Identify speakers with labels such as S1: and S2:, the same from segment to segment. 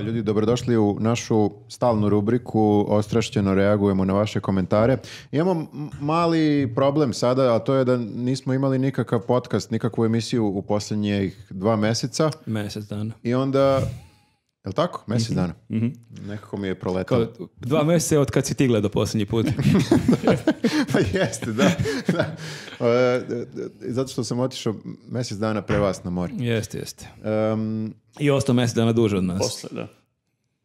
S1: Ćao ljudi, dobrodošli u našu stalnu rubriku Ostrašćeno reagujemo na vaše komentare. Imamo mali problem sada, a to je da nismo imali nikakav podcast, nikakvu emisiju u posljednjih dva meseca
S2: Mjesec dana.
S1: i onda, jel tako? Mjesec dana. Nekako mi je proletalo.
S2: Kao, dva mjeseca od kad si ti gledao posljednji put.
S1: pa jeste, da. da. E, zato što sam otišao mjesec dana pre vas na more.
S2: jeste, jeste.
S1: Em,
S2: I ostao mjesec dana duže od nas.
S3: Posle, da.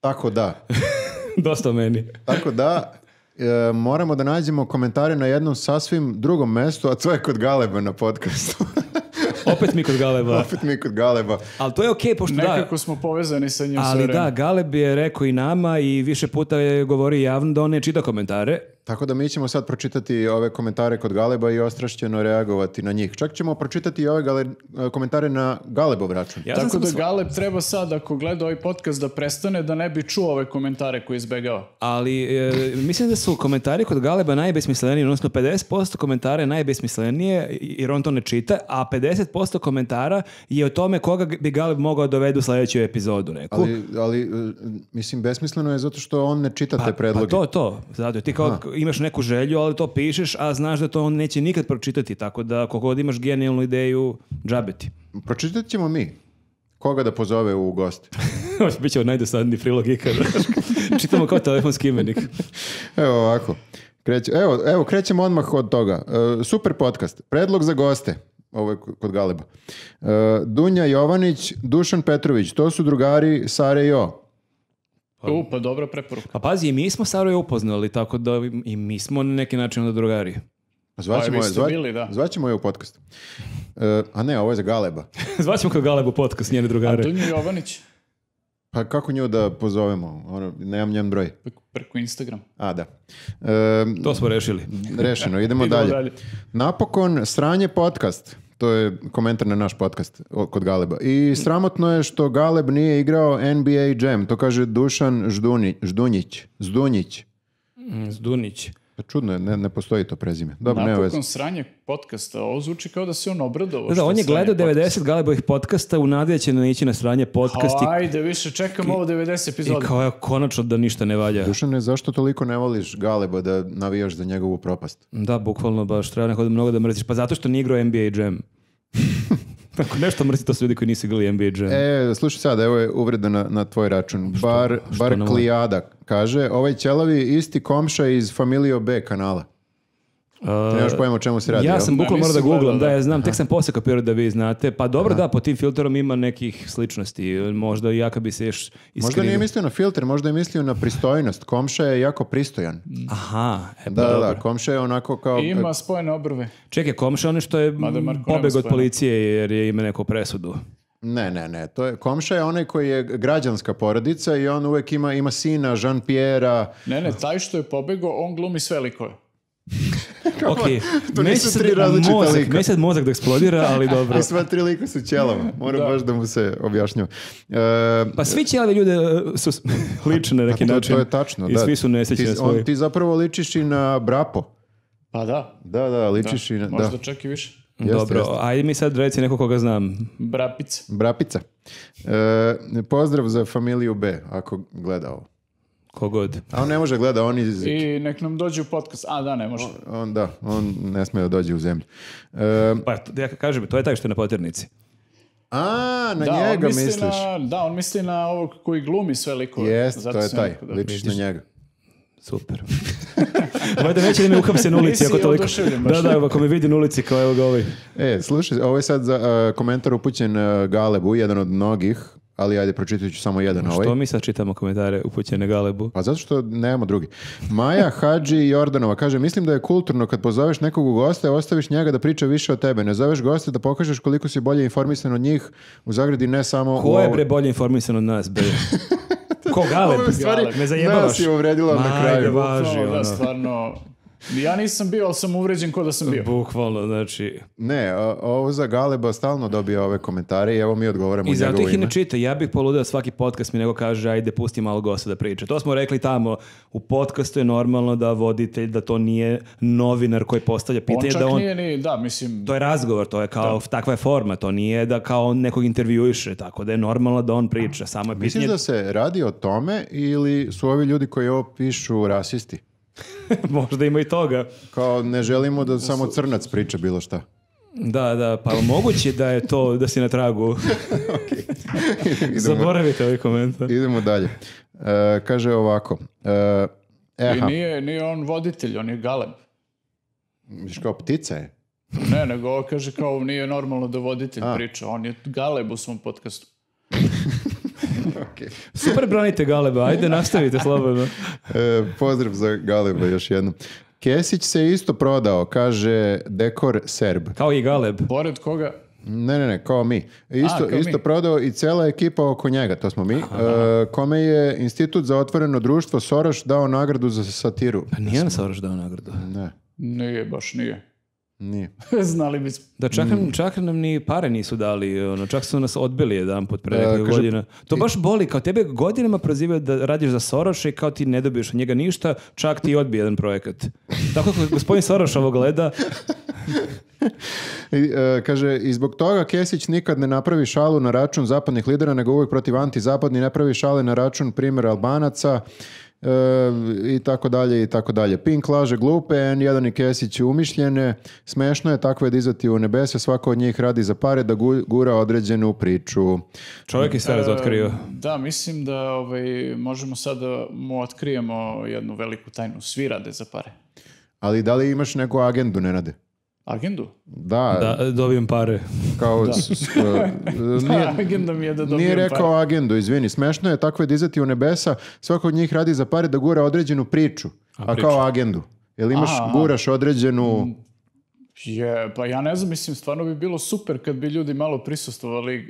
S1: Tako da,
S2: Dosta meni.
S1: Tako da, e, moramo da nađemo komentare na jednom sasvim drugom mestu, a to je kod Galeba na podcastu.
S2: Opet mi kod Galeba.
S1: Opet mi kod Galeba.
S2: Ali to je okej, pošto da...
S3: Nekako smo povezani sa njim sve
S2: Ali da, Galeb je rekao i nama i više puta je govorio javno da on ne čita komentare.
S1: Tako da mi ćemo sad pročitati ove komentare kod Galeba i ostrašćeno reagovati na njih. Čak ćemo pročitati i ove gale- komentare na Galebov račun.
S2: Ja
S3: Tako da
S2: sva-
S3: Galeb treba sad, ako gleda ovaj podcast, da prestane da ne bi čuo ove komentare koje izbegava.
S2: Ali e, mislim da su komentari kod Galeba najbesmisleniji, odnosno 50% komentara je najbesmislenije jer on to ne čita, a 50% komentara je o tome koga bi Galeb mogao dovedi u sljedeću epizodu neku.
S1: Ali, ali, e, mislim, besmisleno je zato što on ne čita te
S2: Pa
S1: predloge.
S2: to, to. Zato ti kao imaš neku želju, ali to pišeš, a znaš da to on neće nikad pročitati, tako da koliko god imaš genijalnu ideju, džabeti.
S1: Pročitat ćemo mi. Koga da pozove u goste.
S2: Biće od najdosadniji prilog ikada. Čitamo kao telefonski imenik.
S1: Evo ovako. Kreće, evo, evo, krećemo odmah od toga. E, super podcast. Predlog za goste. Ovo je kod Galeba. E, Dunja Jovanić, Dušan Petrović. To su drugari Sare i O.
S3: U, pa dobra preporuka.
S2: Pa pazi, i mi smo Saru upoznali, tako da i mi smo na neki način onda drugari.
S1: Zvaćemo
S3: Pa,
S1: je, zva,
S3: bili, da.
S1: zvaćemo je u podcast. E, a ne, ovo je za Galeba.
S2: Zvaćemo kao Galebu podcast, njene
S3: A
S2: drugare.
S3: Dunja Jovanić?
S1: Pa kako nju da pozovemo? Ono, nemam njen broj.
S3: Preko- Preko Instagram.
S1: A, da. E,
S2: To smo rešili.
S1: Rešeno, idemo,
S3: Idemo
S1: dalje.
S3: dalje.
S1: Napokon, sranje podcast. To je komentar na naš podcast kod Galeba. I sramotno je što Galeb nije igrao NBA Jam. To kaže Dušan Žduni, Ždunjić. Zdunjić.
S2: Mm, Zdunić.
S1: Pa Čudno je, ne, ne postoji to prezime. Dobro, nema veze.
S3: Napokon sranje podcasta. Ovo zvuči kao da se on obradovao.
S2: Da, on je gledao
S3: podcast.
S2: 90 Galebovih podcasta u nadi da će naići na sranje podcast i,
S3: Ajde, više čekam ovo 90
S2: i
S3: epizoda.
S2: kao je konačno da ništa ne valja.
S1: Dušane, zašto toliko ne voliš Galeba da navijaš za njegovu propast?
S2: Da, bukvalno baš treba neko da mnogo da mrziš. Pa zato što nije igrao NBA Jam. Ako nešto mrzi, to su ljudi koji nisu igrali NBA Jam.
S1: E, slušaj sad, evo je uvreda na, na tvoj račun. Bar, bar
S2: nam-
S1: Klijada kaže, ovaj ćelavi isti komša iz Familio B kanala. Ti nemaš pojma o čemu se radi,
S2: ja sam
S3: Da,
S2: bukvalno morao da googlam, da,
S3: da.
S2: ja znam, tek sam posle kapirao da vi znate. Pa dobro, da, po tim filterom ima nekih sličnosti. Možda i ja kad bi se još
S1: Možda
S2: iskrivio.
S1: nije mislio na filter, možda je mislio na pristojnost. Komša je jako pristojan.
S2: Aha, e,
S1: Da, da,
S2: dobro.
S1: da, komša je onako kao...
S3: Ima spojene obrve.
S2: Čekaj, komša ono što je pobeg od policije jer je ima neku presudu.
S1: Ne, ne, ne. To je, komša je onaj koji je građanska porodica i on uvek ima, ima sina, Jean-Pierre-a.
S3: Ne, ne, taj što je pobegao, on glumi sve likove.
S2: Ok,
S1: To
S2: neće
S1: nisu
S2: sad
S1: tri različita
S2: mozak,
S1: lika.
S2: neće sad mozak da eksplodira, ali dobro.
S1: I sva tri lika su ćelava. Moram
S3: Da.
S1: baš da mu se objašnjava. E,
S2: Pa svi ćelavi ljude e, su lične na neki
S1: to,
S2: način.
S1: to je tačno.
S2: I
S1: da.
S2: svi su nesrećni
S1: ti,
S2: na svoj.
S1: on, ti zapravo ličiš i na Brapo.
S3: Pa da.
S1: Da, da, ličiš i na...
S3: Možda
S1: Da.
S3: čak i više.
S1: Jeste,
S2: Dobro,
S1: jeste.
S2: ajde mi sad reci neko koga znam.
S3: Brapica.
S1: Brapica. E, pozdrav za familiju B, ako gleda ovo.
S2: Kogod.
S1: A on ne može gleda, on iz...
S3: I nek nam dođe u podcast. A, da, ne može.
S1: On, da, on ne sme da dođe u zemlju. E,
S2: Pa ja kažem, to je taj što je na poternici.
S1: a, na
S3: da, on
S1: njega
S3: misli
S1: misliš.
S3: Na, da, on misli na ovog koji glumi sve likove.
S1: Jest,
S3: Zato
S1: to je taj.
S3: da-
S1: Ličiš na njega.
S2: Super. Valjda neće da me uhapse na ulici. Ako toliko... Da, da, ako me vidi na ulici kao evo ga ovaj.
S1: E, slušaj, ovo je sad za, e, komentar upućen e, Galebu, jedan od mnogih, ali ajde, pročitat ću samo jedan ovaj.
S2: Što mi sad čitamo komentare upućene Galebu?
S1: Pa zato što nemamo drugi. Maja Hadži Jordanova kaže, mislim da je kulturno kad pozoveš nekog u goste, ostaviš njega da priča više o tebe. Ne zoveš goste da pokažeš koliko si bolje informisan od njih u zagradi ne samo...
S2: Ko je bre bolje informisan od nas, bre? Ko Galeb?
S1: Ovo je u stvari
S2: Me zajebavaš.
S1: nas je uvredila na kraju.
S2: važi, ono.
S3: da, stvarno, Ja nisam bio, ali sam uvređen ko da sam bio.
S2: Bukvalno, znači...
S1: Ne, ovo za Galeba stalno dobija ove komentare i evo mi odgovaramo
S2: I
S1: u
S2: zato
S1: njegovo
S2: ih i
S1: ime.
S2: ne čita. Ja bih poludeo svaki podcast mi nego kaže ajde pusti malo gosta da priča. To smo rekli tamo. U podcastu je normalno da voditelj, da to nije novinar koji postavlja
S3: On
S2: pitanje,
S3: čak
S2: da on...
S3: nije ni, da, mislim,
S2: To je razgovor, to je kao, takva je forma, to nije da kao on nekog intervjuiše, tako da je normalno da on priča. Samo je
S1: Misliš
S2: pitanje,
S1: da se radi o tome ili su ovi ljudi koji ovo pišu rasisti?
S2: možda ima i toga.
S1: Kao ne želimo da samo crnac priča bilo šta.
S2: Da, da, pa moguće da je to, da si na tragu.
S1: idemo,
S2: Zaboravite ovaj komentar.
S1: idemo dalje. E, kaže ovako. E,
S3: i
S1: eha,
S3: nije, nije on voditelj, on je galeb.
S1: viš kao ptica je.
S3: Ne, nego ovo kaže kao nije normalno da voditelj
S1: A.
S3: priča, on je galeb u svom podcastu.
S1: Okej.
S2: Super branite Galeba, ajde nastavite slobodno.
S1: E, pozdrav za Galeba još jednom. Kesić se isto prodao, kaže Dekor Serb.
S2: Kao i Galeb.
S3: Pored koga,
S1: Ne, ne, ne, kao mi. Isto,
S3: kao
S1: isto
S3: mi.
S1: prodao i cela ekipa oko njega, to smo mi, e, kome je Institut za otvoreno društvo Soroš dao nagradu za satiru.
S2: Pa nije nam Soros dao nagradu.
S1: Ne,
S3: nije, baš nije.
S1: Nije.
S3: Znali bismo.
S2: Da čak, nam, čak nam ni pare nisu dali, ono, čak su nas odbili jedan put pre godina. To baš boli, kao tebe godinama prozivaju da radiš za Soroša i kao ti ne dobiješ od njega ništa, čak ti odbije jedan projekat. Tako ako gospodin Soroš ovo gleda,
S1: I, e, kaže, i zbog toga Kesić nikad ne napravi šalu na račun zapadnih lidera, nego uvijek protiv antizapadni ne pravi šale na račun primjera Albanaca i tako dalje i tako dalje. Pink laže glupe, N1 i Kesić umišljene, smešno je takve dizati u nebese, svako od njih radi za pare da gu- gura određenu priču.
S2: čovjek je sve razotkrio.
S3: E, Da, mislim da ovaj, možemo sad da mu otkrijemo jednu veliku tajnu. Svi rade za pare.
S1: Ali da li imaš neku agendu, Nenade?
S3: Agendu?
S1: Da,
S2: Da, dobijem pare.
S1: kao... s- s- e, nije,
S3: Agenda mi je da dobijem
S1: Nije
S3: pare.
S1: rekao agendu, izvini. Smešno je takve dizati u nebesa. Svako od njih radi za pare da gura određenu priču. A, kao agendu. Jel imaš,
S3: Aha, aha.
S1: guraš određenu...
S3: Je, pa ja ne znam, mislim, stvarno bi bilo super kad bi ljudi malo prisustvovali uh,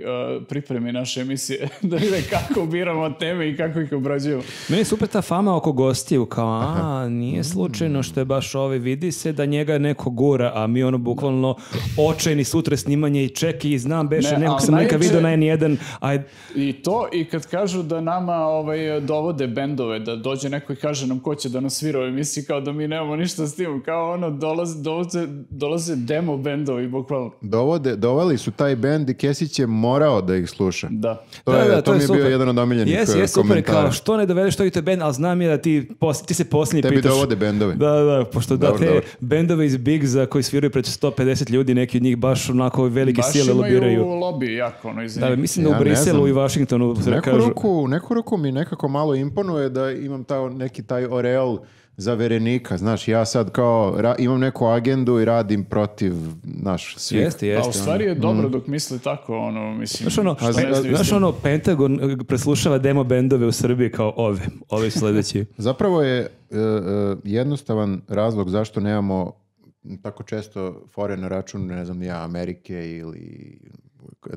S3: pripremi naše emisije, da vide kako biramo teme i kako ih obrađujemo.
S2: Meni je super ta fama oko gostiju, kao a, nije slučajno što je baš ovaj, vidi se da njega neko gura, a mi ono bukvalno očajni sutra snimanje i čeki i znam beše,
S3: Ne,
S2: nekog sam neka
S3: najjače-
S2: video na N1, aj,
S3: I to, i kad kažu da nama ovaj, dovode bendove, da dođe neko i kaže nam ko će da nas svira u emisiji, kao da mi nemamo ništa s tim, kao ono, dolaze, dolaze, dolaze demo bendovi, bukvalno.
S1: Dovode, doveli su taj bend i Kesić je morao da ih sluša.
S3: Da.
S1: To,
S2: Da,
S1: je,
S2: da,
S1: to, mi je bio
S2: super.
S1: jedan od omiljenih
S2: Jes,
S1: e,
S2: jes, super,
S1: komentara.
S2: kao što ne dovedeš to i to je band, ali znam je da ti, pos- ti se posljednji
S1: Tebi
S2: pitaš.
S1: dovode bendove.
S2: Da, da, pošto da te
S1: dobro.
S2: bendove iz Bigza koji sviraju pred 150 ljudi, neki od njih baš onako velike
S3: Baš
S2: sile
S3: imaju
S2: lobiraju.
S3: lobby jako, ono, izvini.
S2: Da, mislim da
S1: Ja
S2: u Briselu i Vašingtonu
S1: U neku,
S2: kažu.
S1: ruku, neku ruku mi nekako malo imponuje da imam taj, neki taj oreol zaverenika, znaš, ja sad kao ra- imam neku agendu i radim protiv, znaš, svih.
S2: Jeste,
S3: A
S2: jeste.
S3: u stvari je dobro dok misli tako, ono, mislim...
S2: Znaš ono, znaš ono, Pentagon eh, preslušava demo bendove u Srbiji kao ove, ove sledeći.
S1: Zapravo je e, e, jednostavan razlog zašto nemamo tako često fore na račun, ne znam, ja, Amerike ili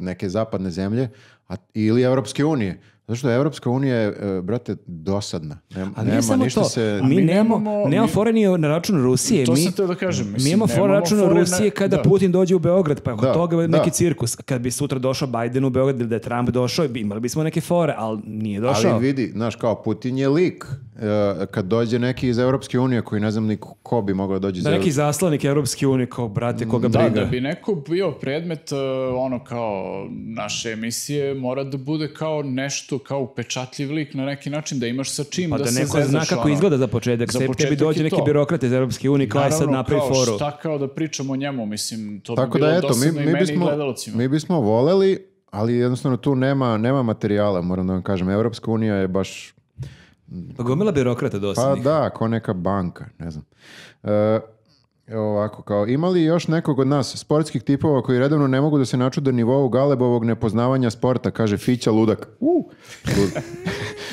S1: neke zapadne zemlje a, ili Evropske unije. Zato što Evropska unija je, e, brate, dosadna. Nema,
S2: Ali nije
S1: nema
S2: samo
S1: ništa
S2: to,
S1: se...
S2: mi,
S3: mi
S2: nemamo,
S3: nemamo-
S2: nemamo
S3: mi-
S2: fore ni na račun Rusije.
S3: To
S2: mi,
S3: sam teo da kažem,
S2: mi
S3: mislim,
S2: imamo fore na
S3: nemamo
S2: račun
S3: fore na-
S2: Rusije kada
S3: da.
S2: Putin dođe u Beograd, pa oko
S1: Da,
S2: toga je
S1: da.
S2: neki cirkus. Kad bi sutra došao Biden u Beograd ili da je Trump došao, imali bismo neke fore, ali nije došao.
S1: Ali vidi, znaš, kao Putin je lik. E, kad dođe neki iz Evropske unije koji ne znam ni ko bi mogao doći iz
S2: da neki zaslanik Europske unije, kao brate, koga
S3: Da,
S2: briga.
S3: da bi neko bio predmet uh, ono kao naše emisije mora da bude kao nešto, kao upečatljiv lik na neki način, da imaš sa čim
S2: Pa
S3: da,
S2: da,
S3: se
S2: neko zna kako
S3: ono.
S2: izgleda za početak.
S3: Za
S2: tebi
S3: početak
S2: dođe
S3: i
S2: neki birokrat iz Europske unije kao sad napravi
S3: kao
S2: foru.
S3: Šta kao da pričamo o njemu, mislim, to
S1: Tako
S3: bi bilo
S1: da eto, mi, mi, bismo, mi bismo voleli, ali jednostavno tu nema, nema materijala, moram da vam kažem. Evropska unija je baš
S2: gomila birokrata dosta.
S1: Pa da, ko neka banka, ne znam. Evo ovako, kao, ima li još nekog od nas sportskih tipova koji redovno ne mogu da se načude nivou Galebovog nepoznavanja sporta, kaže Fića Ludak. Uh, lud-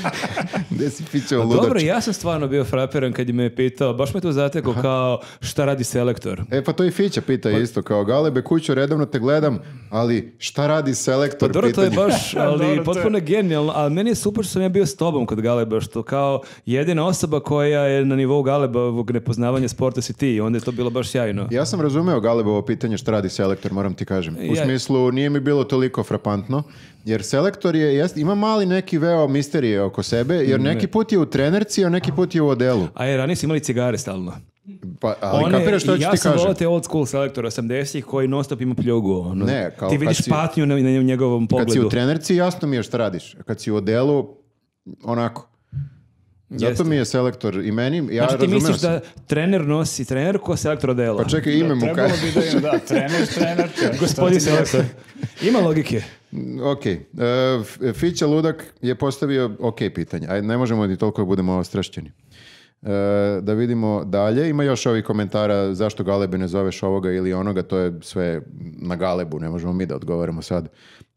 S1: Gde si Fića Ludak?
S2: Dobro, ja sam stvarno bio frapiran kad je me pitao, baš me tu zateko kao šta radi selektor.
S1: E pa to i Fića pita isto, kao Galebe kuću, redovno te gledam, ali šta radi selektor?
S2: Pa dobro, to je
S1: Pitanje.
S2: baš, ali
S3: Dobro, to je-
S2: potpuno genijalno, ali meni je super što sam ja bio s tobom kod Galeba, što kao jedina osoba koja je na nivou Galebovog nepoznavanja sporta si ti i onda je to bilo baš sjajno.
S1: Ja sam razumeo Galebovo pitanje šta radi selektor, moram ti kažem. U
S2: Ja-
S1: smislu, nije mi bilo toliko frapantno, jer selektor je, jest, ima mali neki veo misterije oko sebe, jer neki put je u trenerci, a neki put je u odelu.
S2: A jer ranije su imali cigare stalno.
S1: Pa, ali
S2: One-
S1: kapiraš što
S2: i
S1: ću
S2: ja
S1: ti
S2: sam
S1: kažem?
S2: volao te old school selektora 80-ih koji non stop ima pljugu. Ono.
S1: Ne, kao
S2: Ti vidiš
S1: si-
S2: patnju na, na njegovom
S1: Kad si
S2: pogledu.
S1: u trenerci, jasno mi je šta radiš. Kad si u odelu, onako. Zato
S2: Jeste.
S1: mi je selektor i meni, ja
S2: znači ti misliš
S1: sam.
S2: da trener nosi trener ko selektor odela?
S1: Pa čekaj, ime mu
S3: Trebalo
S1: kaže.
S3: bi da ima, da, trener, trener.
S2: Gospodin selektor. Ima logike.
S1: Ok, e, F- Fića Ludak je postavio ok pitanje, ajde ne možemo ni toliko da budemo ostrašćeni. E, da vidimo dalje, ima još ovih komentara zašto Galebe ne zoveš ovoga ili onoga, to je sve na Galebu, ne možemo mi da odgovaramo sad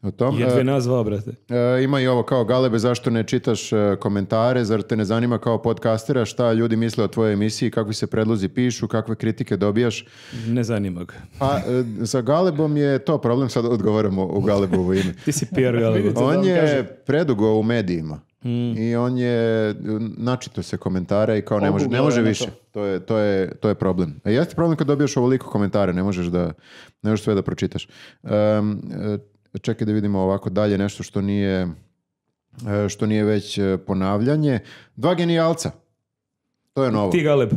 S1: o tom.
S2: Jedve
S1: E,
S2: nazvao, brate.
S1: E, ima i ovo kao Galebe, zašto ne čitaš e, komentare, zar te ne zanima kao podcastera šta ljudi misle o tvojoj emisiji, kakvi se predlozi pišu, kakve kritike dobijaš.
S2: Ne zanima ga.
S1: Pa e, sa Galebom je to problem, sad odgovaramo u Galebovo ime.
S2: Ti si PR
S3: da
S1: On je predugo u medijima i on je načito se komentara i kao ne može, ne može više.
S3: to.
S1: Je, to, je, to je problem. A jeste problem kad dobiješ ovoliko komentare, ne možeš da ne možeš sve da pročitaš. E, čekaj da vidimo ovako dalje nešto što nije e, što nije već e, ponavljanje. Dva genijalca. To je novo.
S2: Ti Galeb.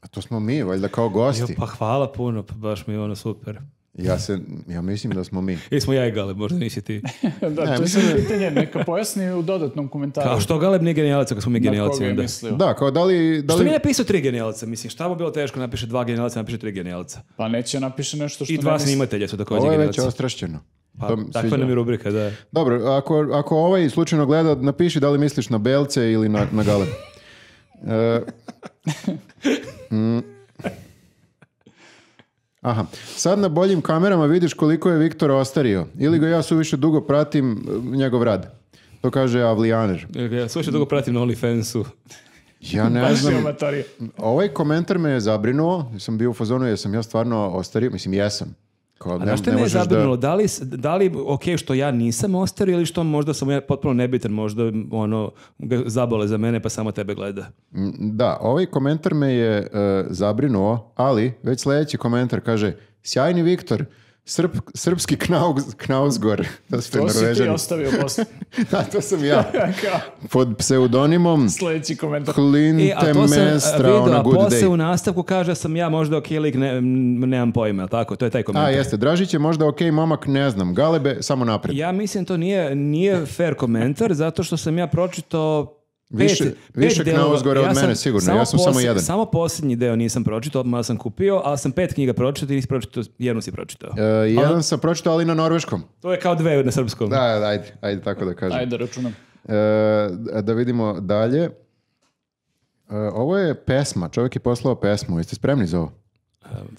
S1: A to smo mi, valjda kao gosti.
S2: Jo, pa hvala puno, pa baš mi je ono super.
S1: Ja, se, ja mislim da smo mi.
S2: Ili smo ja i Galeb, možda nisi ti.
S3: da,
S1: Ne,
S3: to je
S1: mislim
S3: sad pitanje, neka pojasni u dodatnom komentaru.
S2: Kao što Galeb nije genijalac, ako smo mi genijalci
S3: je
S2: onda.
S3: mislio.
S1: Da, kao da li... Da
S2: Što
S1: li...
S2: mi je napisao tri genijalca? Mislim, šta mu bilo teško napiše dva genijalca, napiše tri genijalca.
S3: Pa neće napiše nešto što
S2: I
S3: ne
S2: dva
S3: misli.
S2: snimatelja su također
S1: Ovo je već
S2: genijalci.
S1: ostrašćeno.
S2: Pa,
S1: To
S2: takva
S1: sviđa.
S2: nam je rubrika, da.
S1: Dobro, ako, ako ovaj slučajno gleda, napiši da li misliš na belce ili na, na gale. E, mm. Aha, sad na boljim kamerama vidiš koliko je Viktor ostario. Ili ga ja suviše dugo pratim e, njegov rad. To kaže Avlijaner.
S2: Ja sve što dugo pratim na OnlyFansu.
S1: Ja ne znam, ovaj komentar me je zabrinuo, sam bio u fazonu, jesam ja stvarno ostario, mislim jesam. Kao,
S2: A
S1: ne,
S2: znaš što me je
S1: možeš da-
S2: zabrinulo? Da li, da li ok što ja nisam ostario ili što možda sam ja potpuno nebitan, možda ono, zabole za mene pa samo tebe gleda.
S1: Mm, Da, ovaj komentar me je e, zabrinuo, ali već sljedeći komentar kaže Sjajni Viktor, Srp, srpski knauz, knauzgor. To
S3: To si ti ostavio posle.
S1: Da, to sam ja. Pod pseudonimom
S3: Sljedeći komentar.
S1: Klinte
S2: E, a a,
S1: Mestra
S2: vidio,
S1: on a
S2: a
S1: good
S2: posle u nastavku kaže da sam ja možda ok lik, ne, nemam pojma, tako? To je taj
S1: A,
S2: komentar.
S1: jeste, Dražić je možda ok momak, ne znam. Galebe, samo napred.
S2: Ja mislim to nije, nije fair komentar zato što sam ja pročitao
S1: Više-
S2: pet
S1: više
S2: delova.
S1: Knausgora od
S2: sam
S1: mene, sigurno. Ja sam samo jedan.
S2: Samo posljednji deo nisam pročitao, odmah sam kupio, ali sam pet knjiga pročitao, ti nisi pročitao, jednu si pročitao.
S1: E, jedan sam pročitao, ali na norveškom.
S2: To je kao dve na srpskom.
S1: Da, ajde, ajde tako da kažem.
S3: Ajde, računam.
S1: E, da vidimo dalje. E, ovo je pesma, čovjek je poslao pesmu. Jeste spremni za ovo?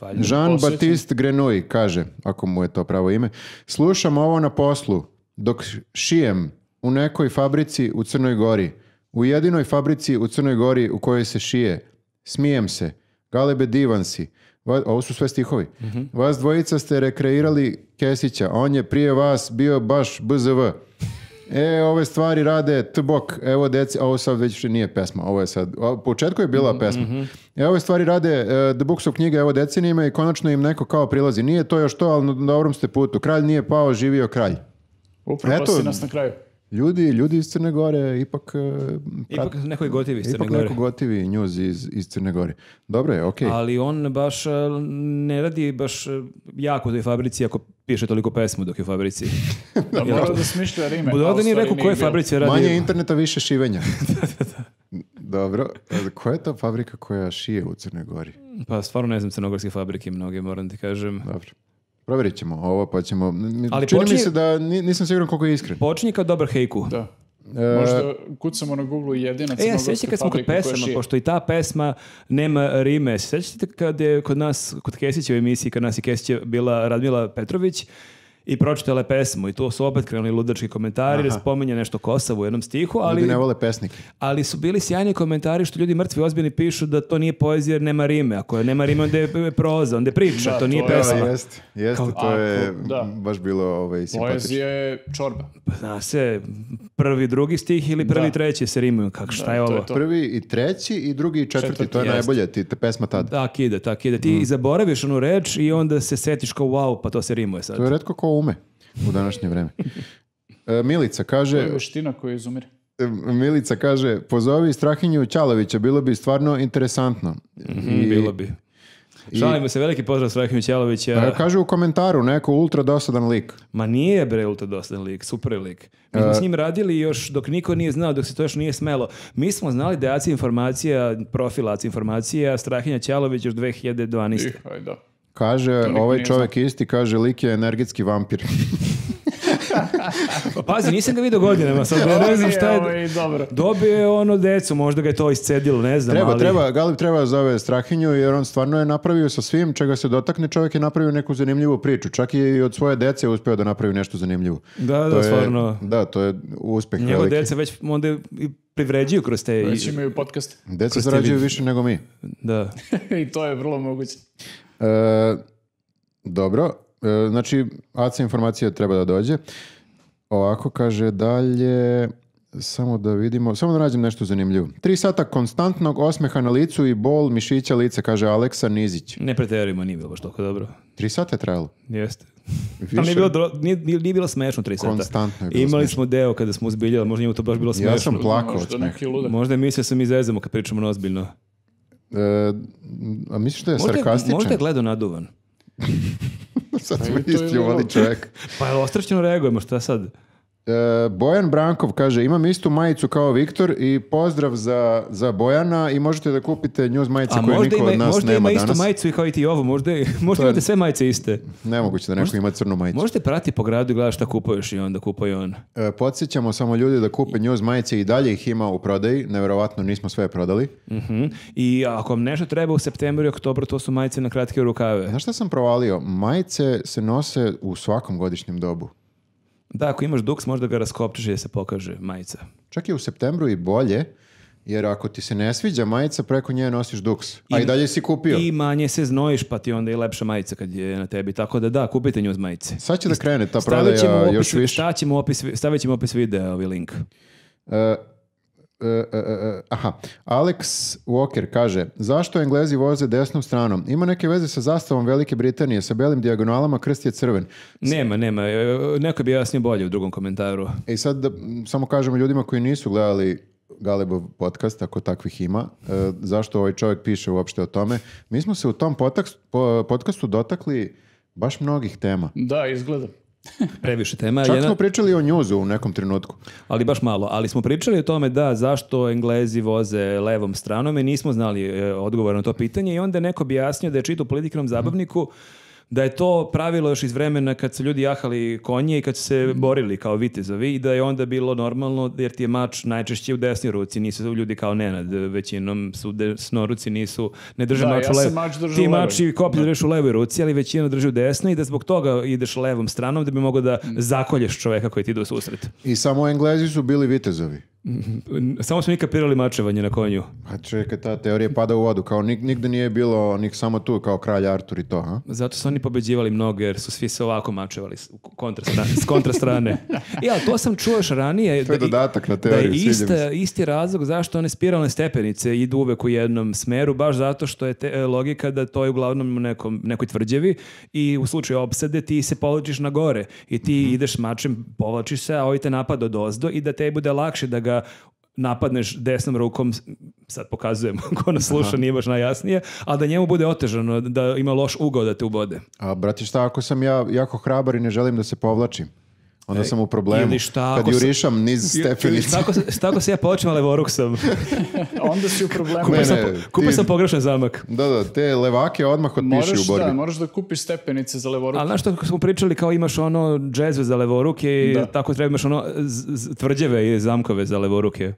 S1: Jean-Baptiste Grenouille kaže, ako mu je to pravo ime, slušam ovo na poslu dok šijem u nekoj fabrici u Crnoj Gori. U jedinoj fabrici u Crnoj Gori u kojoj se šije. Smijem se. Galebe divan si. Va- ovo su sve stihovi. Vas dvojica ste rekreirali Kesića. On je prije vas bio baš BZV. E, ove stvari rade tbok, evo deci, ovo sad već nije pesma, ovo je sad, o, u početku je bila pesma. E, ove stvari rade uh, The Books of knjige, evo decenijima i konačno im neko kao prilazi. Nije to još to, ali na dobrom ste putu. Kralj nije pao, živio kralj.
S3: Upravo
S1: Eto.
S3: si nas na kraju.
S1: Ljudi, ljudi iz Crne Gore ipak, prat-
S2: Ipak neko je gotiv iz Crne
S1: ipak
S2: Gore.
S1: neko gotivi njuz iz, iz Crne Gore. Dobro je, okej.
S2: Ali on baš e, ne radi baš e, jako u toj fabrici ako piše toliko pesmu dok je u fabrici.
S3: Da mora da smišlja rime.
S2: Nije
S3: stvari
S2: rekao koje
S3: bilo.
S2: fabrici radi.
S1: Manje interneta, više šivenja. Dobro. E, Koja je ta fabrika koja šije u Crnoj Gori?
S2: Pa stvarno ne znam crnogorske fabrike mnoge, moram ti kažem.
S1: Dobro. Provjerit ćemo ovo, pa ćemo...
S2: Ali
S1: Čini mi
S2: počinje-
S1: se da ni- nisam siguran koliko je iskren.
S2: Počinje kao dobar hejku.
S3: Da. Možda kucamo na Google jedinac.
S2: E, ja sjećam kad smo kod pesama, pošto i ta pesma nema rime. Sjećate kad je kod nas, kod Kesića u emisiji, kad nas je Kesića bila Radmila Petrović i pročitala je pesmu i tu su opet krenuli ludački komentari, jer spominje nešto Kosovo u jednom stihu, ali,
S1: Ljudi ne vole pesnike.
S2: ali su bili sjajni komentari što ljudi mrtvi ozbiljni pišu da to nije poezija jer nema rime. Ako je nema rime, onda je proza, onda je priča,
S3: Da,
S2: to nije
S3: to je-
S2: pesma.
S1: Da, jeste, jeste, to
S3: Ako-
S1: je
S3: da.
S1: baš bilo ovaj, simpatično.
S3: Poezija je čorba.
S2: Pa Zna se, prvi, drugi stih ili prvi,
S3: Da.
S2: treći se rimuju. Kako, šta je
S3: to je
S2: ovo?
S3: to.
S1: Prvi i treći i drugi i četvrti,
S3: Četvrti,
S1: to je najbolje, ti te pesma tad.
S2: Tak ide, tak ide. Ti zaboraviš onu reč i onda se setiš kao wow, pa to se rimuje sad.
S1: To je redko ko ume u današnje vreme. E, Milica
S3: To
S1: kaže,
S3: je veština koja izumire.
S1: e, Milica kaže, pozovi Strahinju Ćalovića, bilo bi stvarno interesantno.
S2: Mhm, bilo bi. Šalimo se, veliki pozdrav Strahimiju Ćelovića.
S1: Pa kaže u komentaru, neko ultra dosadan lik.
S2: Ma nije bre ultra dosadan lik, super lik. Mi smo s njim radili još dok niko nije znao, dok se to još nije smelo. Mi smo znali da je ACI informacija, profil ACI informacija, Strahinja Ćalović još 2012.
S3: Ih, aj da.
S1: Kaže, ovaj čovjek isti, kaže, lik je energetski vampir.
S2: Pa pazi, nisam ga vidio godinama, sad ne, znam šta je...
S3: Ovo je dobro.
S2: Dobio je ono decu, možda ga je to iscedilo, ne znam,
S1: Treba,
S2: ali...
S1: treba, Galib treba da zove Strahinju jer on stvarno je napravio sa svim čega se dotakne čovjek je napravio neku zanimljivu priču. Čak i od svoje dece je uspio da napravi nešto zanimljivo.
S2: Da, da,
S1: To je-
S2: stvarno.
S1: Da, to je uspeh
S2: Njegove
S1: veliki.
S2: deca već onda i privređuju kroz te...
S3: Već imaju podcast.
S1: Deca zarađuju više nego mi.
S2: Da.
S3: I to je vrlo moguće.
S1: E, dobro, e, znači AC informacija treba da dođe. Ovako kaže dalje, samo da vidimo, samo da nađem nešto zanimljivo. Tri sata konstantnog osmeha na licu i bol mišića lice, kaže Aleksa Nizić.
S2: Ne preterujemo, nije bilo baš toliko dobro.
S1: Tri sata je trajalo.
S2: Jeste.
S1: Više-
S2: Ali nije bilo, dro- nije, nije, nije bilo smešno tri sata.
S1: Konstantno je bilo
S2: Imali
S1: smešno.
S2: smo deo kada smo uzbiljali, možda njemu to baš bilo smešno.
S1: Ja sam plakao od
S3: Možda.
S2: Možda je mislio sam izezamo kad pričamo na ozbiljno.
S1: E, a misliš da je
S2: Možda, je-
S1: sarkastičan?
S2: možda je gledao naduvan.
S1: Sad
S3: Pa
S1: smo
S3: je
S1: isti čovjek.
S2: Pa je ostrašćeno reagujemo, šta sad?
S1: E, Bojan Brankov kaže, imam istu majicu kao Viktor i pozdrav za, za Bojana i možete da kupite news majice
S2: A
S1: koje
S2: možda
S1: niko
S2: ima,
S1: od nas
S2: možda
S1: nema
S2: ima istu
S1: danas.
S2: majicu i kao i ti ovo, možda, možda
S1: je-
S2: imate sve majice iste.
S1: Nemoguće da neko ima crnu majicu.
S2: Možete prati po gradu i gledaš šta kupuješ i onda kupuje on.
S1: E, podsjećamo samo ljudi da kupe news majice i dalje ih ima u prodaji. Neverovatno nismo sve prodali.
S2: Mhm. I ako vam nešto treba u septembru i oktobru, to su majice na kratke rukave.
S1: Znaš šta sam provalio? Majice se nose u svakom godišnjem dobu.
S2: Da, ako imaš duks, možda ga raskopčiš i da se pokaže majica.
S1: Čak i u septembru i bolje, jer ako ti se ne sviđa majica, preko nje nosiš duks. A i,
S2: I-
S1: dalje si kupio.
S2: I manje se znojiš, pa ti onda i lepša majica kad je na tebi. Tako da da, kupite news majice.
S1: Sad će da krene ta prodaja još više.
S2: stavit ćemo opis, stavit ćemo u opis videa ovaj link.
S1: E, aha, Alex Walker kaže, zašto Englezi voze desnom stranom? Ima neke veze sa zastavom Velike Britanije, sa belim dijagonalama, krst je crven.
S2: Nema, nema. e, Neko bi jasnije bolje u drugom komentaru.
S1: E sad da samo kažemo ljudima koji nisu gledali Galebov podcast, ako takvih ima, e, zašto ovaj čovjek piše uopšte o tome. Mi smo se u tom podcastu dotakli baš mnogih tema.
S3: Da, izgleda.
S2: Previše tema.
S1: Čak
S2: Jedna-
S1: smo pričali o njuzu u nekom trenutku.
S2: ali baš malo. Ali smo pričali o tome da zašto Englezi voze levom stranom i nismo znali e, odgovor na to pitanje i onda je neko objasnio da je čitao u politikanom zabavniku da je to pravilo još iz vremena kad su ljudi jahali konje i kad su se borili kao vitezovi i da je onda bilo normalno jer ti je mač najčešće u desnoj ruci, nisu ljudi kao Nenad, većinom su desnoruci nisu, ne drže
S3: Da,
S2: mač
S3: ja
S2: u levoj.
S3: mač
S2: Ti mač i koplje držiš u levoj ruci, ali većina drži u desnoj i da zbog toga ideš levom stranom da bi mogao da zakolješ čoveka koji ti ide u susret.
S1: I samo Englezi su bili vitezovi.
S2: Samo smo mi kapirali mačevanje na konju.
S1: A čekaj, ta teorija pada u vodu, kao nik, nigde nije bilo, nik samo tu, kao kralj Artur i to, ha?
S2: Zato su oni pobeđivali mnogo jer su svi se ovako mačevali s, kontra strane, s kontra strane. I, ali to sam čuo još ranije.
S1: To je
S2: da
S1: dodatak na
S2: Da je
S1: teoriju, sviđa mi
S2: ista, isti razlog zašto one spiralne stepenice idu uvek u jednom smeru, baš zato što je te, e, logika da to je uglavnom u nekom, nekoj tvrđavi i u slučaju opsade ti se povlačiš na gore i ti
S1: Mhm.
S2: ideš mačem, povlačiš se, a ovaj te napad od ozdo i da te bude lakše da ga napadneš desnom rukom, sad pokazujem ko nas sluša, nije baš najjasnije, a da njemu bude otežano, da ima loš ugao da te ubode.
S1: A brati šta, ako sam ja jako hrabar i ne želim da se povlačim? Onda sam u problemu.
S2: ili šta
S1: Kad
S2: ako sam-
S1: jurišam niz
S2: Ili
S1: stepenica.
S2: Tako, se- tako se ja počeo levoruksom.
S3: Onda si u problemu.
S1: Ne,
S2: Kupio sam,
S1: ti-
S2: sam pogrešan zamak.
S1: Da, da, te levake odmah otpiši u borbi.
S3: da, moraš da kupiš stepenice za levoruku.
S2: Ali znaš što smo pričali kao imaš ono džezve za levoruke i
S3: Da.
S2: tako treba imaš ono tvrđeve i zamkove za levoruke.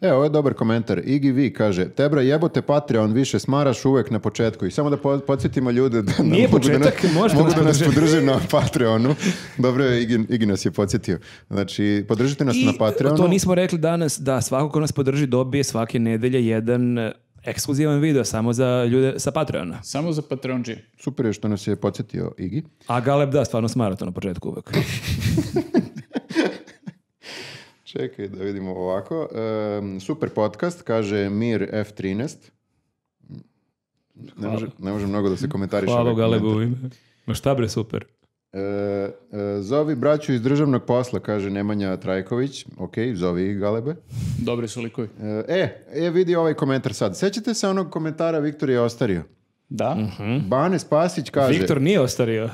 S1: E, ovo je dobar komentar. Igi Vi kaže, Tebra jebote Patreon, više smaraš uvek na početku. I samo da po- podsjetimo ljude da nam
S2: Nije
S1: mogu da nas-
S2: početak,
S1: mogu da nas podrže na Patreonu. Dobro je, Igi, Igi nas je podsjetio. Znači, podržite nas
S2: I
S1: na Patreonu.
S2: to nismo rekli danas da svako ko nas podrži dobije svake nedelje jedan e, ekskluzivan video samo za ljude sa Patreona.
S3: Samo za Patreon G.
S1: Super je što nas je podsjetio Igi.
S2: A Galeb da, stvarno smara to na početku uvek.
S1: Čekaj da vidimo ovako. Em, super podcast, kaže Mir F13. Ne može, ne može mnogo da se komentariše.
S2: Hvala
S1: ovaj
S2: Galebu ime. Ma šta bre, super.
S1: E, e, zovi braću iz državnog posla, kaže Nemanja Trajković. Ok, zovi ih, Galebe.
S3: Dobri su likovi.
S1: E, e, vidi ovaj komentar sad. Sećate se onog komentara Viktor je ostario?
S3: Da?
S1: Bane Spasić kaže...
S2: Viktor nije ostario.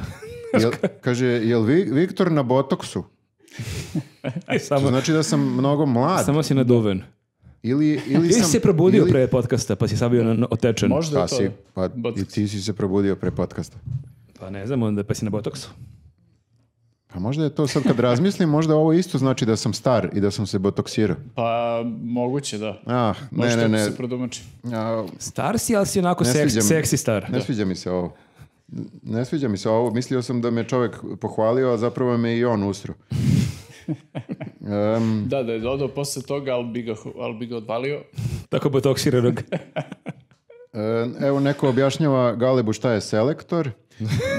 S1: Jel, kaže, jel vi, Viktor na botoksu? To
S2: samo,
S1: znači da sam mnogo mlad.
S2: samo si naduven.
S1: Ili, ili sam...
S2: si se probudio
S1: ili-
S2: pre podcasta pa si sad bio otečen.
S3: Možda je
S1: Pa
S3: to.
S1: si, pa i ti si se probudio pre podcasta.
S2: Pa ne znam, onda pa si na botoksu.
S1: Pa možda je to sad kad razmislim, možda ovo isto znači da sam star i da sam se botoksirao.
S3: Pa moguće da.
S1: Ah, ne,
S3: Možda
S1: ne, ne.
S3: se prodomači.
S1: A,
S2: Star si, ali si onako seks,
S1: sviđa mi-
S2: seksi star.
S1: Ne sviđa mi se ovo. Ne sviđa mi se ovo. Mislio sam da me čovjek pohvalio, a zapravo me i on usro. Em,
S3: Da, da je dodao posle toga, ali bi ga, ali bi ga odvalio.
S2: Tako botoksiranog.
S1: evo neko objašnjava Galebu šta je selektor.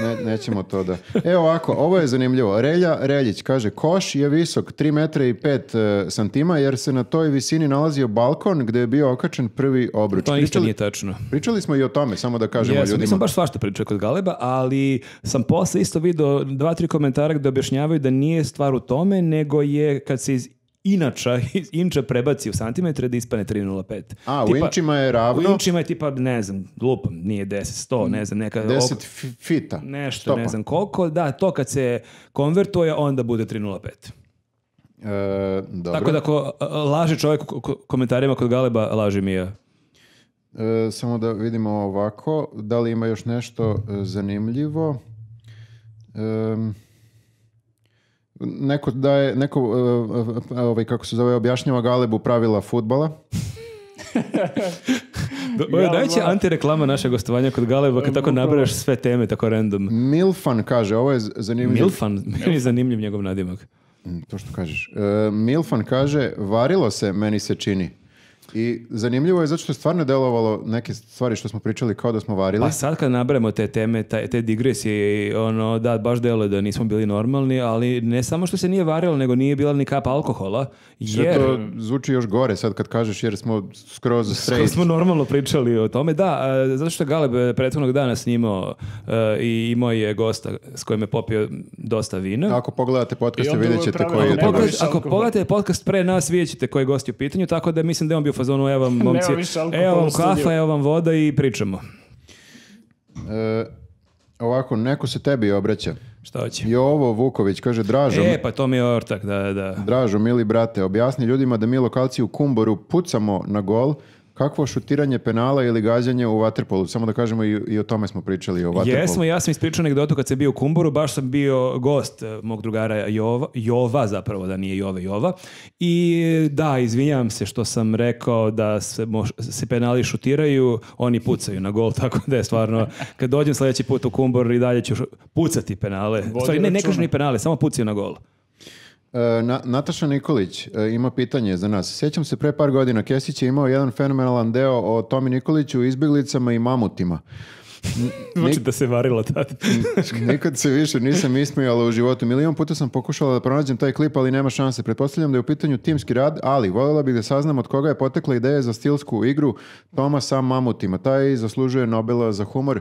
S1: Ne, nećemo to da... Evo ovako, ovo je zanimljivo. Relja Reljić kaže, koš je visok 3 metra i 5 santima jer se na toj visini nalazio balkon gdje je bio okačen prvi obruč.
S2: To isto nije tačno.
S1: Pričali smo i o tome, samo da kažemo
S2: Jesam,
S1: ljudima.
S2: nisam baš svašta pričao kod Galeba, ali sam posle isto vidio dva, tri komentara gde objašnjavaju da nije stvar u tome, nego je kad se iz inača, inča prebaci u santimetre da ispane 3,05.
S1: A, u
S2: Tipa-
S1: inčima je ravno
S2: U inčima je tipa, ne znam, lupam, nije 10, 100, ne znam, neka...
S1: 10
S2: ok-
S1: fi- fita.
S2: Nešto,
S1: Stopa.
S2: ne znam koliko, da, to kad se konvertuje, onda bude 3,05.
S1: E, dobro.
S2: Tako da a, laže čovjek u ko- ko- komentarima kod Galeba, lažem i ja.
S1: E, samo da vidimo ovako, da li ima još nešto e, zanimljivo. Em, neko daje, neko, e, e, ovaj, kako se zove, objašnjava Galebu pravila futbala.
S2: Ovo je najveća antireklama našeg gostovanja kod Galeba, kad tako nabraš sve teme, tako random.
S1: Milfan kaže, ovo je z- zanimljivo.
S2: Milfan, meni je zanimljiv njegov nadimak.
S1: Mm, To što kažeš. E, Milfan kaže, varilo se, meni se čini. I zanimljivo je zato što je stvarno delovalo neke stvari što smo pričali kao da smo varili.
S2: Pa sad kad nabrajamo te teme, taj- te digresije, ono, da, baš deluje da nismo bili normalni, ali ne samo što se nije varilo, nego nije bila ni kap alkohola,
S1: Sve
S2: jer...
S1: to zvuči još gore sad kad kažeš jer smo skroz
S2: Skoro
S1: straight.
S2: smo normalno pričali o tome, da, a, zato što je Galeb e, prethodnog dana snimao e, i imao je gosta s kojim je popio dosta vina.
S1: Ako pogledate podcast, vidjet ćete koji je to gost.
S2: ako pogledate podcast pre nas, vidjet ćete koji je gost je u pitanju, tako da mislim da je on bio u fazonu, evo vam momci, evo vam kafa, evo vam voda i pričamo.
S1: E, ovako, neko se tebi obraća.
S2: Šta hoće?
S1: Jovo Vuković kaže, Dražo,
S2: E, pa to mi je ortak, da, da.
S1: Dražo, mili brate, objasni ljudima da mi lokalci u Kumboru pucamo na gol, kakvo šutiranje penala ili gađanje u vaterpolu. Samo da kažemo i, i o tome smo pričali, o vaterpolu.
S2: Jesmo, ja sam ispričao anegdotu kad sam bio u Kumboru, baš sam bio gost eh, mog drugara Jova, Jova zapravo, da nije Jove Jova. I da, izvinjavam se što sam rekao da se, moš- se penali šutiraju, oni pucaju na gol, tako da je stvarno, kad dođem sljedeći put u Kumbor i dalje ću pucati penale. Stvari, ne, ne kažu ni penale, samo pucaju na gol.
S1: E, Na- Nataša Nikolić e, ima pitanje za nas. Sjećam se pre par godina, Kesić je imao jedan fenomenalan deo o Tomi Nikoliću, izbjeglicama i mamutima.
S2: Znači da se varilo tad.
S1: Nikad se više nisam ismijala u životu. Milion puta sam pokušala da pronađem taj klip, ali nema šanse. Pretpostavljam da je u pitanju timski rad, ali voljela bih da saznam od koga je potekla ideja za stilsku igru Toma sa mamutima. Taj zaslužuje Nobela za humor.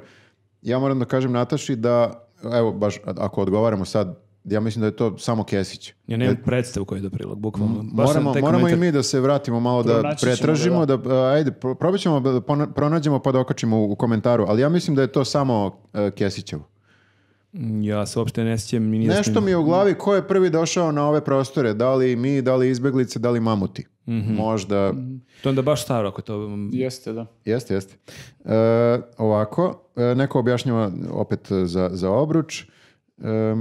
S1: Ja moram da kažem Nataši da, evo, baš ako odgovaramo sad, ja mislim da je to samo Kesić.
S2: Ja nemam predstavu koji je do prilog, bukvalno.
S1: Moramo, moramo i mi da se vratimo malo da pretražimo, da, a, ajde, pro- probat ćemo da pronađemo pa da okačimo u, u komentaru, ali ja mislim da je to samo uh, Kesićevo.
S2: Ja se uopšte ne sjećam.
S1: Nešto mi je u glavi ko je prvi došao na ove prostore, da li mi, da li izbeglice, da li mamuti. Možda,
S2: To je onda baš staro ako to...
S3: Jeste, da.
S1: jeste, jeste. E, ovako, e, neko objašnjava opet za, za obruč. A,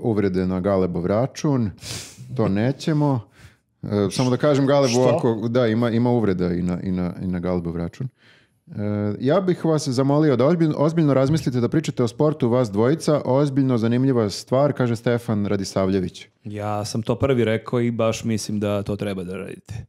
S1: uvrede na Galebov račun, to nećemo. E, samo da kažem Galebu, ako, da, ima, ima uvreda i na, i na, i na Galebov račun. E, ja bih vas zamolio da ozbiljno, ozbiljno razmislite da pričate o sportu vas dvojica. Ozbiljno zanimljiva stvar, kaže Stefan Radisavljević.
S2: Ja sam to prvi rekao i baš mislim da to treba da radite.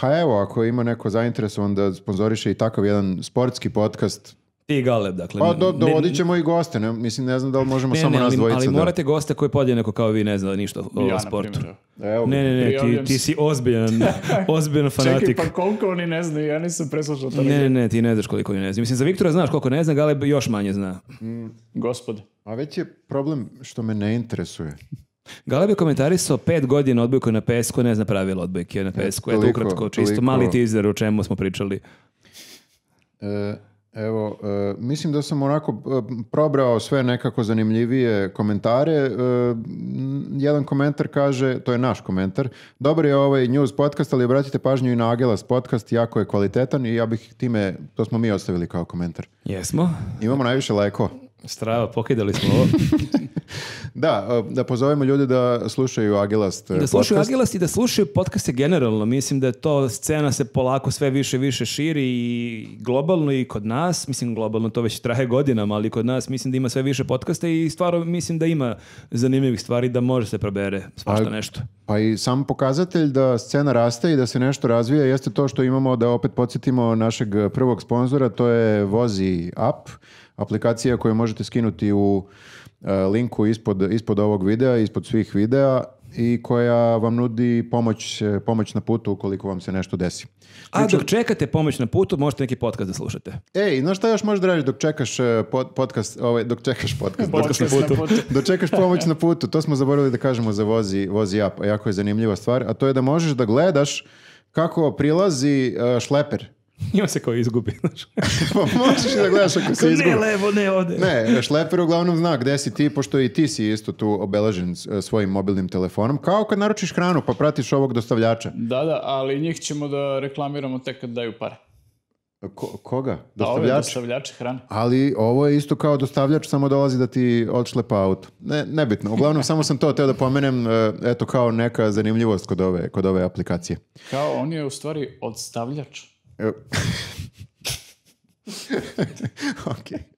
S1: Pa evo, ako ima neko zainteresovan da sponzoriše i takav jedan sportski podcast,
S2: Ti i Galeb, dakle.
S1: pa do, dovodit ćemo i goste. Ne, mislim, ne znam da li možemo
S2: Ne,
S1: samo
S2: ne,
S1: nas
S2: ali,
S1: dvojica.
S2: ali
S1: da-
S2: morate goste koji podjednako kao vi ne zna ništa o
S3: ja,
S2: sportu.
S1: Evo,
S2: Ne, ne, ne, ti, ti si ozbiljan, ozbiljan
S3: Čekaj,
S2: fanatik.
S3: pa koliko oni ne znaju, ja nisam preslušao to.
S2: Ne, ne, ne, ti ne znaš koliko ne znam. Mislim, za Viktora znaš koliko ne zna, Galeb još manje zna.
S3: Gospode.
S1: A već je problem što me ne interesuje.
S2: Galeb je komentarisao pet godina odbojku na pesku, ne zna pravila odbojke na pesku. Eto,
S1: toliko,
S2: ukratko, čisto
S1: toliko.
S2: mali teaser o čemu smo pričali.
S1: E, evo, e, mislim da sam onako e, probrao sve nekako zanimljivije komentare. E, jedan komentar kaže, to je naš komentar, dobar je ovaj news podcast, ali obratite pažnju i na Agelas podcast, jako je kvalitetan i ja bih time, to smo mi ostavili kao komentar.
S2: Jesmo.
S1: Imamo najviše lajkova.
S2: Strava, pokidali smo ovo.
S1: Da, da pozovemo ljude da slušaju Agelast e,
S2: Da slušaju
S1: podcast.
S2: Agilas i da slušaju podcaste generalno. Mislim da je to scena se polako sve više više širi i globalno i kod nas. Mislim globalno to već traje godinama, ali kod nas mislim da ima sve više podcasta i stvarno mislim da ima zanimljivih stvari da može se probere svašta
S1: A-
S2: nešto.
S1: Pa i sam pokazatelj da scena raste i da se nešto razvija jeste to što imamo, da opet podsjetimo našeg prvog sponzora, to je Vozi App, aplikacija koju možete skinuti u e, linku ispod, ispod ovog videa, ispod svih videa i koja vam nudi pomoć, e, pomoć na putu ukoliko vam se nešto desi.
S2: A dok čekate pomoć na putu, možete neki podcast da slušate.
S1: Ej, znaš šta još možeš da radiš dok čekaš e, pod- podcast, ovaj, dok čekaš podcast, dok,
S3: Podcast na putu.
S1: dok čekaš pomoć na putu, to smo zaboravili da kažemo za vozi, vozi app, a jako je zanimljiva stvar, a to je da možeš da gledaš kako prilazi e, šleper.
S2: Ima se ko izgubi. znaš.
S1: možeš i da gledaš ako se
S2: ne,
S1: izgubi.
S2: levo, ne, ode.
S1: Ne, šleper uglavnom zna gde si ti, pošto i ti si isto tu obeležen s- e, svojim mobilnim telefonom, kao kad naručiš hranu pa pratiš ovog dostavljača.
S3: Da, da, ali njih ćemo da reklamiramo tek kad daju pare.
S1: Ko- koga?
S3: Da, ove
S1: Dostavljač?
S3: dostavljače hrane.
S1: Ali ovo je isto kao dostavljač, samo dolazi da ti odšlepa auto. Ne, nebitno. Uglavnom, samo sam to teo da pomenem, e, eto, kao neka zanimljivost kod ove, kod ove aplikacije.
S3: Kao, on je u stvari odstavljač.
S1: E, ok.